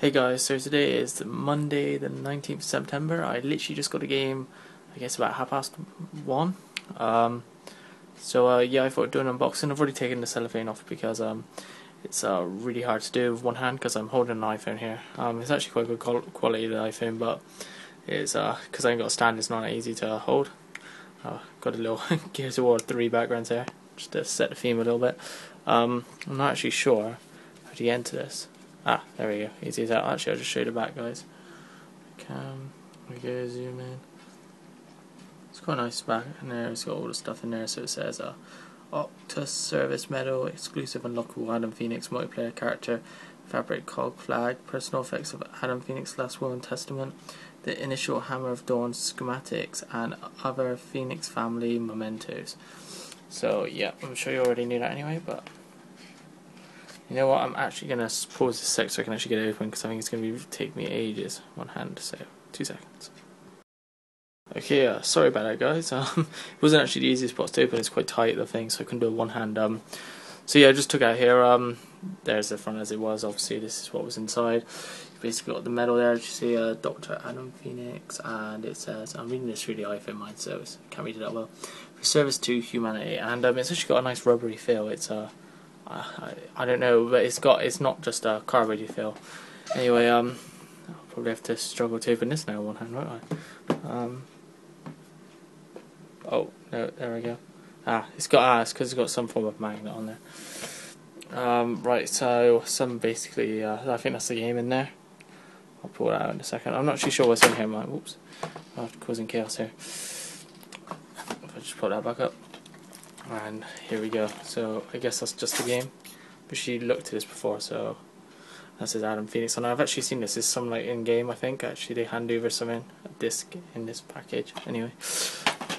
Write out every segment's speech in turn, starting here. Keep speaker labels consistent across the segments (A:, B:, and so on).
A: Hey guys, so today is Monday the 19th September. I literally just got a game, I guess about half past one. Um, so uh, yeah, I thought I'd do an unboxing. I've already taken the cellophane off because um, it's uh, really hard to do with one hand because I'm holding an iPhone here. Um, it's actually quite good quality, the iPhone, but it's because uh, I ain't got a stand, it's not easy to hold. Uh, got a little Gears of War 3 background there, just to set the theme a little bit. Um, I'm not actually sure how to get into this. Ah, there we go. Easy as that. Actually, I'll just show you the back, guys. Cam, we go zoom in. It's quite nice back in there. It's got all the stuff in there. So it says uh, Octus Service Medal, exclusive unlockable Adam Fenix multiplayer character, fabric cog flag, personal effects of Adam Fenix Last Will and Testament, the initial Hammer of Dawn schematics, and other Fenix family mementos. So yeah, I'm sure you already knew that anyway, but you know what? I'm actually gonna pause this sec so I can actually get it open because I think it's gonna be take me ages. One hand, so two seconds. Okay, uh, sorry about that, guys. Um, it wasn't actually the easiest box to open. It's quite tight, the thing, so I couldn't do it one hand. Um, so yeah, I just took out here. Um, there's the front as it was. Obviously, this is what was inside. You basically got the medal there. You see, uh, Doctor Adam Fenix, and it says I'm reading this through the iPhone Mind Service, can't read it that well. For service to humanity, and um, it's actually got a nice rubbery feel. It's uh, I, I don't know, but it's got it's not just a carburetor feel. Anyway, um, I'll probably have to struggle to open this now one hand, won't I? Um, oh no, there we go. Ah, it's got ah, it's because it's got some form of magnet on there. Um, right, so some basically, uh, I think that's the game in there. I'll pull that out in a second. I'm not too sure what's in here. My whoops, I'm causing chaos here. If I just put that back up and here we go. So I guess that's just the game. But she looked at this before so this is Adam Fenix. And I've actually seen this. Is some like in game I think. Actually they hand over something a disc in this package. Anyway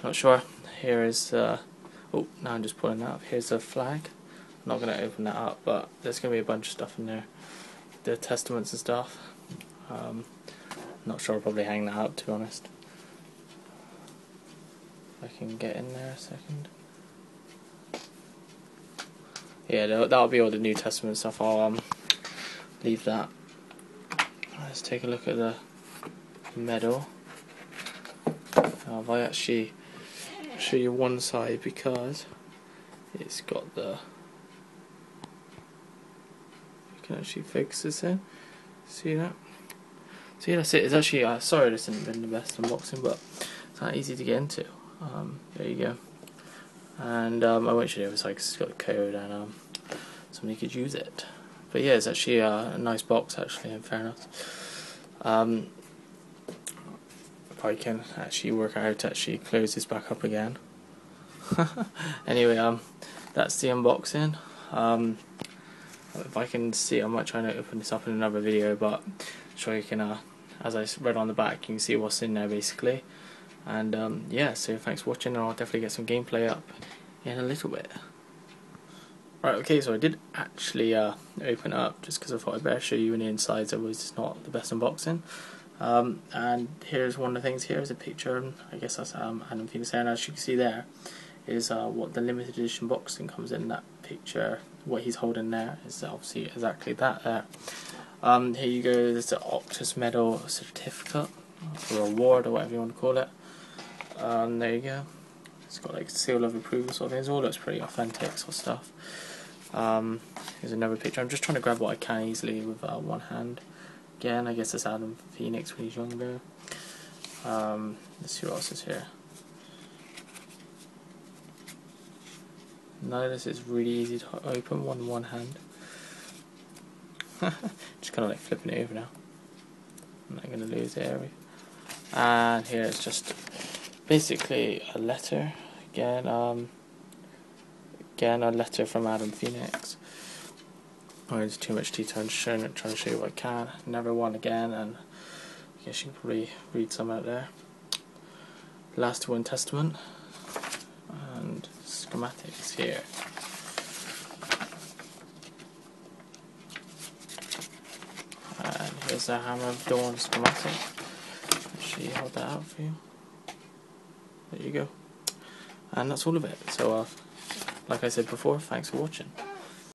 A: not sure. Here is uh, oh now I'm just pulling that up. Here's a flag. I'm not going to open that up but there's going to be a bunch of stuff in there. The testaments and stuff. Um, not sure I'll probably hang that up to be honest. I can get in there a second yeah, that'll be all the New Testament stuff. I'll um, leave that. Let's take a look at the medal. Uh, I actually show you one side because it's got the. You can actually fix this in. See that? So yeah, that's it. It's actually uh, sorry this hasn't been the best unboxing, but it's not easy to get into. Um, there you go and um, I won't show you other side because it's got code and um, somebody could use it. But yeah, it's actually a, a nice box actually, in fairness. Um, if I can actually work out to actually close this back up again. anyway, um, that's the unboxing. Um, if I can see, I might try to open this up in another video, but I'm sure you can, uh, as I read on the back, you can see what's in there basically. And um, yeah, so thanks for watching, and I'll definitely get some gameplay up in a little bit. Right, okay, so I did actually uh, open up just because I thought I'd better show you an inside, so it was just not the best unboxing. Um, and here's one of the things here is a picture, I guess that's um, Adam Fenix and as you can see there is uh, what the limited edition boxing comes in that picture. What he's holding there is obviously exactly that there. Um, here you go, there's the Octus Medal certificate, or award, or whatever you want to call it. Um, there you go. It's got like seal of approval sort of things. All looks pretty authentic sort of stuff. Um, here's another picture. I'm just trying to grab what I can easily with uh, one hand. Again, I guess it's Adam Fenix when he's younger. Um, let's see what else is here. None of this is really easy to open one one hand. just kind of like flipping it over now. I'm not going to lose area. And here it's just basically a letter again. Um, again, a letter from Adam Fenix. Oh, there's too much detail. I'm trying to show you what I can. Never won again, and I guess you can probably read some out there. Last One Testament and schematics here. And here's the Hammer of Dawn schematic. Actually, hold that out for you there you go. And that's all of it. So uh, like I said before thanks for watching